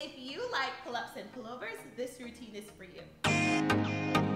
If you like pull-ups and pullovers, this routine is for you.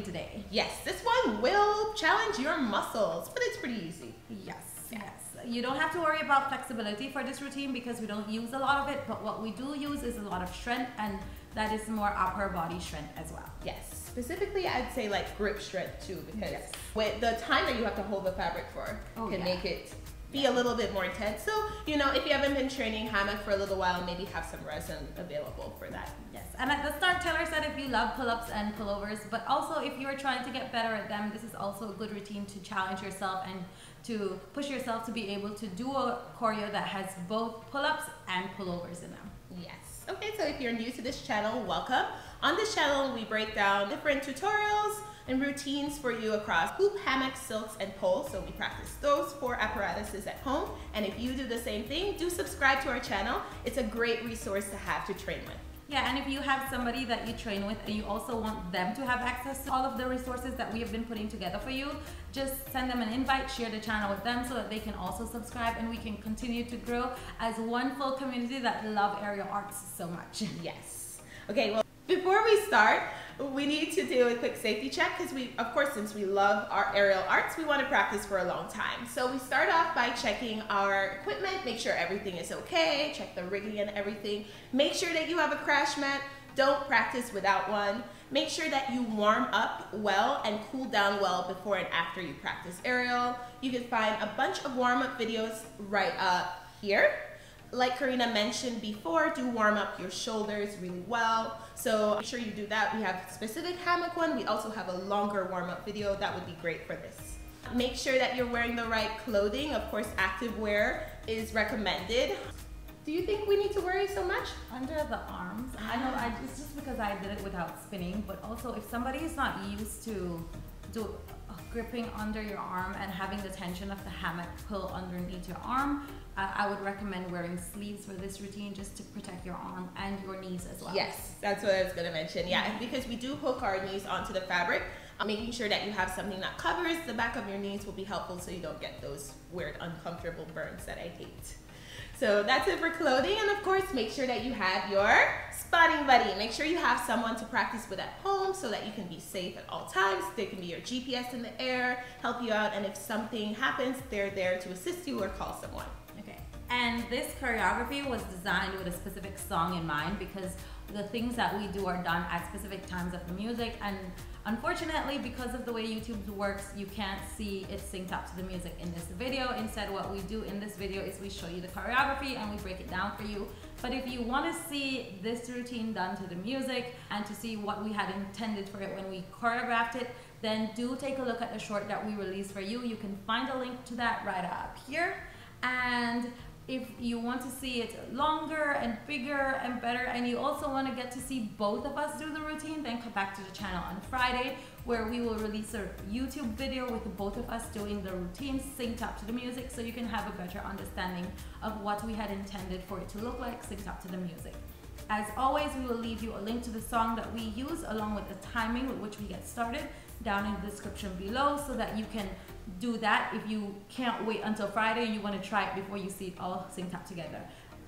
You today. Yes, this one will challenge your muscles, but it's pretty easy. Yes, yes. You don't have to worry about flexibility for this routine because we don't use a lot of it, but what we do use is a lot of strength and that is more upper body strength as well. Yes, specifically I'd say like grip strength too, because Yes. with the time that you have to hold the fabric for Oh, can yeah. make it be a little bit more intense. So, you know, if you haven't been training hammock for a little while, maybe have some resin available for that. Yes, and at the start, Taylor said if you love pull-ups and pullovers, but also if you're trying to get better at them, this is also a good routine to challenge yourself and to push yourself to be able to do a choreo that has both pull-ups and pullovers in them. Yes. Okay, so if you're new to this channel, welcome. On this channel, we break down different tutorials and routines for you across hoop, hammock, silks, and poles. So we practice those four apparatuses at home. And if you do the same thing, do subscribe to our channel. It's a great resource to have to train with. Yeah, and if you have somebody that you train with and you also want them to have access to all of the resources that we have been putting together for you, just send them an invite, share the channel with them so that they can also subscribe and we can continue to grow as one full community that love aerial arts so much. Yes. Okay, well, before we start, we need to do a quick safety check because we, of course, since we love our aerial arts, we want to practice for a long time. So we start off by checking our equipment, make sure everything is okay, check the rigging and everything. Make sure that you have a crash mat. Don't practice without one. Make sure that you warm up well and cool down well before and after you practice aerial. You can find a bunch of warm-up videos right up here like Karina mentioned before, do warm up your shoulders really well. So make sure you do that. We have specific hammock one. We also have a longer warm up video. That would be great for this. Make sure that you're wearing the right clothing. Of course, active wear is recommended. Do you think we need to worry so much? Under the arms, I know I, it's just because I did it without spinning, but also if somebody is not used to do gripping under your arm and having the tension of the hammock pull underneath your arm, I, I would recommend wearing sleeves for this routine just to protect your arm and your knees as well. Yes, that's what I was gonna mention. Yeah, because we do hook our knees onto the fabric. uh, Making sure that you have something that covers the back of your knees will be helpful so you don't get those weird uncomfortable burns that I hate. So that's it for clothing and of course make sure that you have your spotting buddy. Make sure you have someone to practice with at home so that you can be safe at all times. They can be your GPS in the air, help you out and if something happens, they're there to assist you or call someone. Okay. And this choreography was designed with a specific song in mind because the things that we do are done at specific times of the music. And unfortunately because of the way YouTube works you can't see it synced up to the music in this video. Instead what we do in this video is we show you the choreography and we break it down for you. But if you want to see this routine done to the music and to see what we had intended for it when we choreographed it then do take a look at the short that we released for you. You can find a link to that right up here. And if you want to see it longer and bigger and better and you also want to get to see both of us do the routine then come back to the channel on friday where we will release a youtube video with both of us doing the routine synced up to the music so you can have a better understanding of what we had intended for it to look like synced up to the music. As always we will leave you a link to the song that we use along with the timing with which we get started down in the description below so that you can do that if you can't wait until Friday and you want to try it before you see it all synced up together.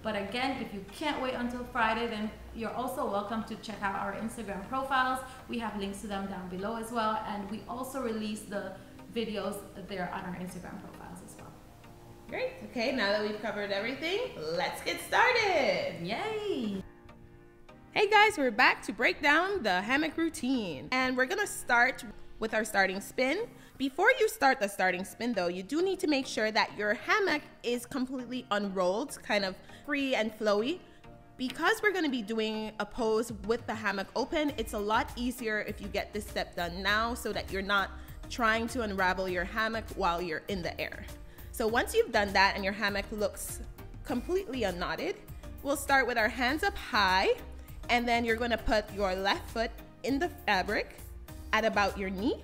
But again, if you can't wait until Friday, then you're also welcome to check out our Instagram profiles. We have links to them down below as well. And we also release the videos there on our Instagram profiles as well. Great. Okay, now that we've covered everything, let's get started. Yay! Hey guys, we're back to break down the hammock routine. And we're gonna start with our starting spin. Before you start the starting spin though, you do need to make sure that your hammock is completely unrolled, kind of free and flowy. Because we're gonna be doing a pose with the hammock open, it's a lot easier if you get this step done now so that you're not trying to unravel your hammock while you're in the air. So once you've done that and your hammock looks completely unknotted, we'll start with our hands up high and then you're gonna put your left foot in the fabric at about your knee.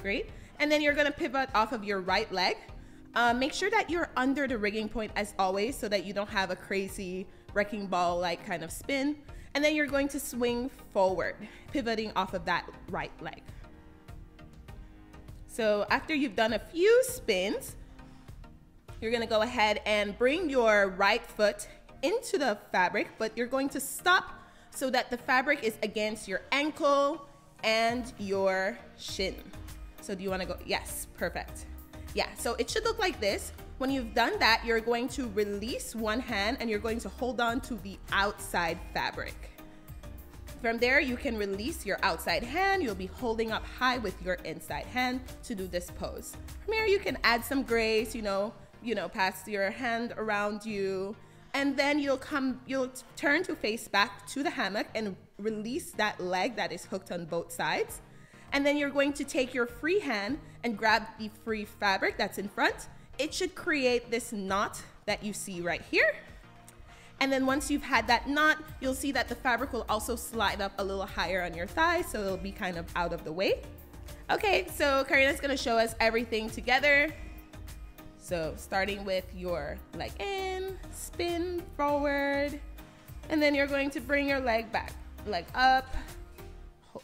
Great. And then you're gonna pivot off of your right leg. Uh, make sure that you're under the rigging point as always so that you don't have a crazy wrecking ball like kind of spin. And then you're going to swing forward, pivoting off of that right leg. So after you've done a few spins, you're gonna go ahead and bring your right foot into the fabric, but you're going to stop so that the fabric is against your ankle and your shin. So do you wanna go? Yes, perfect. Yeah, so it should look like this. When you've done that, you're going to release one hand and you're going to hold on to the outside fabric. From there, you can release your outside hand. You'll be holding up high with your inside hand to do this pose. From here, you can add some grace, you know, you know, pass your hand around you, and then you'll come, you'll turn to face back to the hammock and release that leg that is hooked on both sides. And then you're going to take your free hand and grab the free fabric that's in front. It should create this knot that you see right here. And then once you've had that knot, you'll see that the fabric will also slide up a little higher on your thigh, so it'll be kind of out of the way. Okay, so Karina's gonna show us everything together. So starting with your leg in, spin forward, and then you're going to bring your leg back, leg up,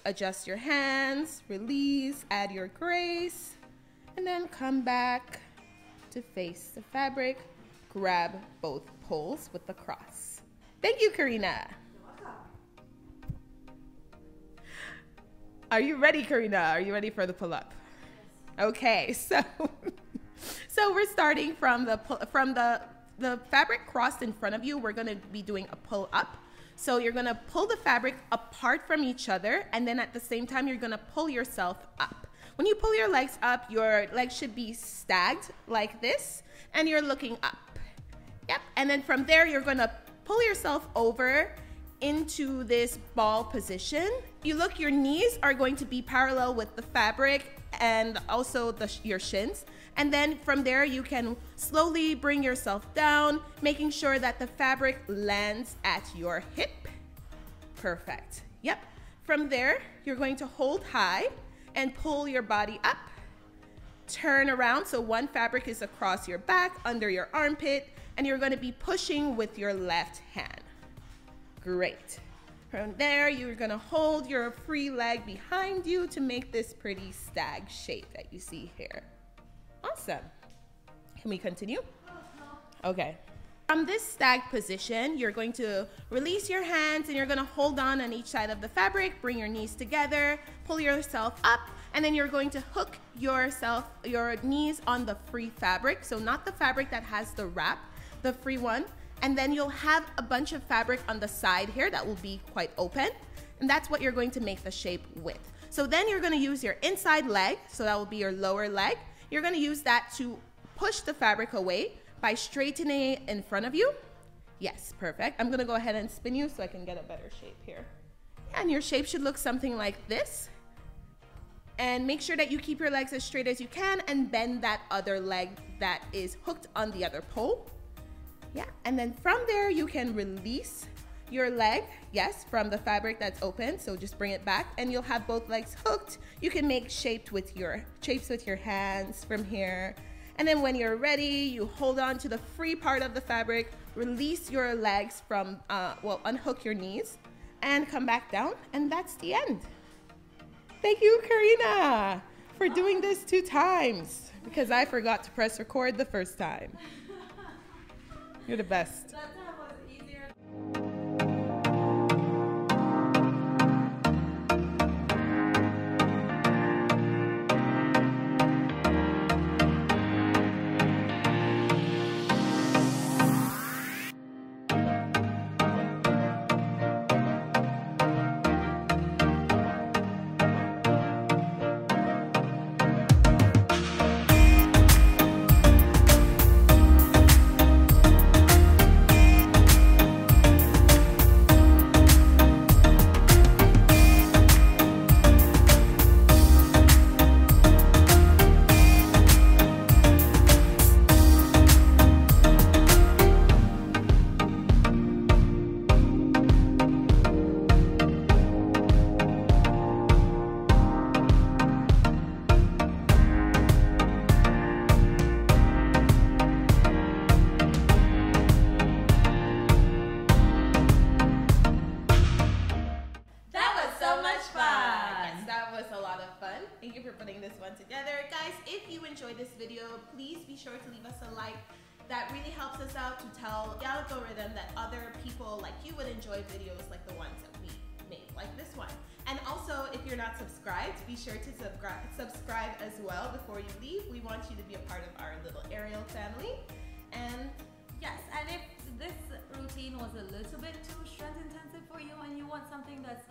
adjust your hands, release, add your grace, and then come back to face the fabric, grab both poles with the cross. Thank you, Karina. Are you ready, Karina? Are you ready for the pull up? Okay, so so we're starting from the from the the fabric crossed in front of you. We're going to be doing a pull up. So you're to pull the fabric apart from each other and then at the same time you're to pull yourself up. When you pull your legs up, your legs should be stacked like this and you're looking up. Yep. And then from there you're to pull yourself over into this ball position. You look, your knees are going to be parallel with the fabric and also the, your shins. And then from there, you can slowly bring yourself down, making sure that the fabric lands at your hip. Perfect. Yep. From there, you're going to hold high and pull your body up. Turn around so one fabric is across your back, under your armpit, and you're going to be pushing with your left hand. Great. From there, you're to hold your free leg behind you to make this pretty stag shape that you see here. Awesome. Can we continue? Okay. From this stag position, you're going to release your hands and you're to hold on on each side of the fabric, bring your knees together, pull yourself up, and then you're going to hook yourself, your knees on the free fabric. So not the fabric that has the wrap, the free one. And then you'll have a bunch of fabric on the side here that will be quite open. And that's what you're going to make the shape with. So then you're going to use your inside leg. So that will be your lower leg. You're gonna use that to push the fabric away by straightening it in front of you. Yes, perfect. I'm gonna go ahead and spin you so I can get a better shape here. And your shape should look something like this. And make sure that you keep your legs as straight as you can and bend that other leg that is hooked on the other pole. Yeah, and then from there you can release your leg, yes, from the fabric that's open. So just bring it back and you'll have both legs hooked. You can make shaped with your shapes with your hands from here. And then when you're ready, you hold on to the free part of the fabric, release your legs from, uh, well, unhook your knees and come back down. And that's the end. Thank you, Karina, for doing this two times because I forgot to press record the first time. You're the best. Fun together. Guys, if you enjoyed this video, please be sure to leave us a like. That really helps us out to tell the algorithm that other people like you would enjoy videos like the ones that we made, like this one. And also, if you're not subscribed, be sure to subscribe, subscribe as well before you leave. We want you to be a part of our little aerial family. And Yes, and if this routine was a little bit too strength intensive for you and you want something that's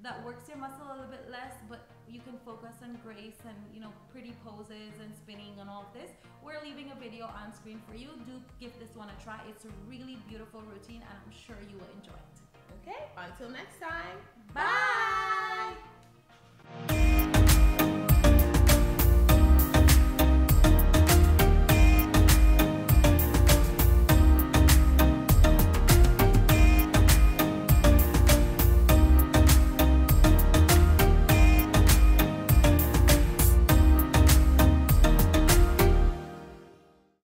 that works your muscle a little bit less, but you can focus on grace and you know pretty poses and spinning and all of this. We're leaving a video on screen for you. Do give this one a try. It's a really beautiful routine and I'm sure you will enjoy it. okay, until next time. Bye!